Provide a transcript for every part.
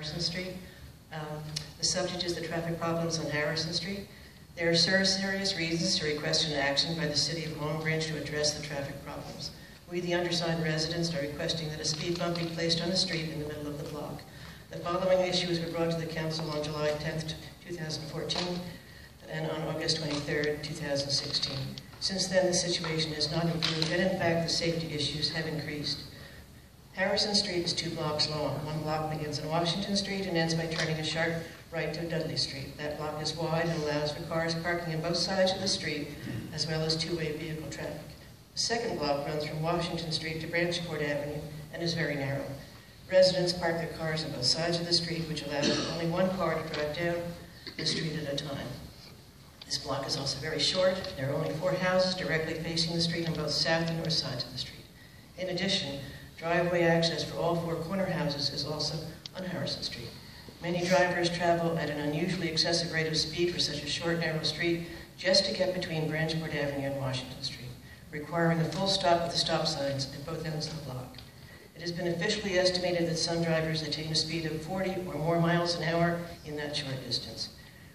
Harrison Street. Um, The subject is the traffic problems on Harrison Street. There are serious reasons to request an action by the city of Long Branch to address the traffic problems. We, the undersigned residents, are requesting that a speed bump be placed on the street in the middle of the block. The following issues were brought to the council on July 10th, 2014, and on August 23rd, 2016. Since then, the situation has not improved, and in fact, the safety issues have increased. Harrison Street is two blocks long. One block begins on Washington Street and ends by turning a sharp right to Dudley Street. That block is wide and allows for cars parking on both sides of the street, as well as two-way vehicle traffic. The second block runs from Washington Street to Branchport Avenue and is very narrow. Residents park their cars on both sides of the street, which allows only one car to drive down the street at a time. This block is also very short. There are only four houses directly facing the street on both south and north sides of the street. In addition, driveway access for all four corner houses is also on Harrison Street. Many drivers travel at an unusually excessive rate of speed for such a short, narrow street just to get between Branchport Avenue and Washington Street, requiring a full stop with the stop signs at both ends of the block. It has been officially estimated that some drivers attain a speed of 40 or more miles an hour in that short distance.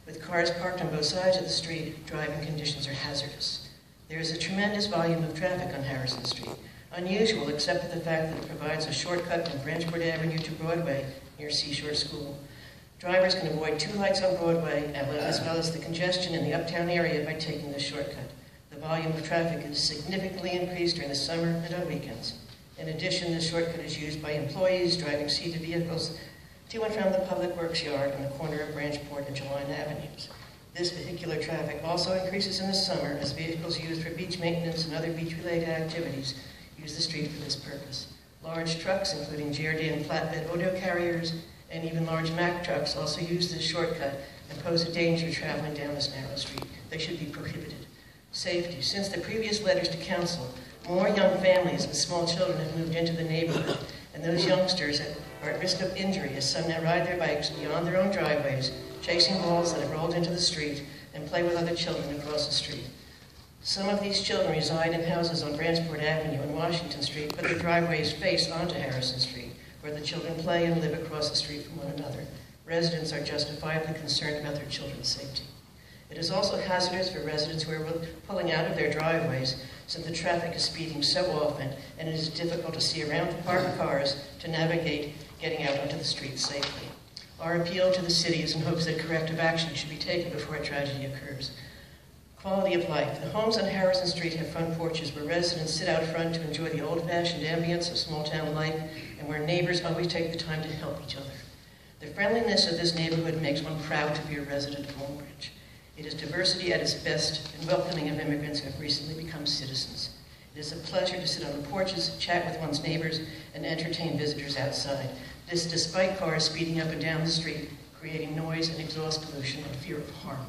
With cars parked on both sides of the street, driving conditions are hazardous. There is a tremendous volume of traffic on Harrison Street, unusual except for the fact that it provides a shortcut from Branchport Avenue to Broadway near Seashore School. Drivers can avoid two lights on Broadway as well as the congestion in the uptown area by taking this shortcut. The volume of traffic is significantly increased during the summer and on weekends. In addition, this shortcut is used by employees driving seated vehicles to and from the Public Works Yard on the corner of Branchport and Joline Avenues. This vehicular traffic also increases in the summer as vehicles used for beach maintenance and other beach-related activities use the street for this purpose. Large trucks, including Jerry flatbed auto carriers, and even large Mack trucks also use this shortcut and pose a danger traveling down this narrow street. They should be prohibited. Safety. Since the previous letters to council, more young families with small children have moved into the neighborhood, and those youngsters are at risk of injury as some now ride their bikes beyond their own driveways, chasing balls that have rolled into the street, and play with other children across the street. Some of these children reside in houses on Branchport Avenue and Washington Street, but their driveways face onto Harrison Street, where the children play and live across the street from one another. Residents are justifiably concerned about their children's safety. It is also hazardous for residents who are pulling out of their driveways since the traffic is speeding so often and it is difficult to see around the parked cars to navigate getting out onto the street safely. Our appeal to the city is in hopes that corrective action should be taken before a tragedy occurs. Quality of life. The homes on Harrison Street have front porches where residents sit out front to enjoy the old-fashioned ambience of small-town life and where neighbors always take the time to help each other. The friendliness of this neighborhood makes one proud to be a resident of Long. It is diversity at its best and welcoming of immigrants who have recently become citizens. It is a pleasure to sit on the porches, chat with one's neighbors, and entertain visitors outside. This despite cars speeding up and down the street, creating noise and exhaust pollution and fear of harm.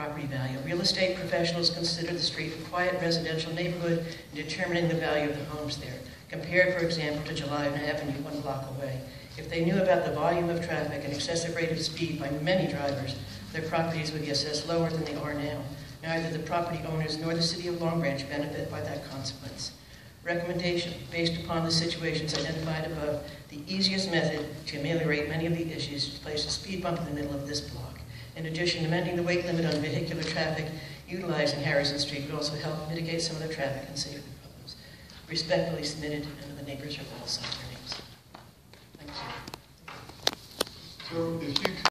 Property value. Real estate professionals consider the street a quiet residential neighborhood in determining the value of the homes there, compared, for example, to Joline Avenue one block away. If they knew about the volume of traffic and excessive rate of speed by many drivers, their properties would be assessed lower than they are now. Neither the property owners nor the city of Long Branch benefit by that consequence. Recommendation, based upon the situations identified above, the easiest method to ameliorate many of the issues is to place a speed bump in the middle of this block. In addition, amending the weight limit on vehicular traffic utilizing Harrison Street would also help mitigate some of the traffic and safety problems. Respectfully submitted, and the neighbors are all signed their names. Thank you. So if you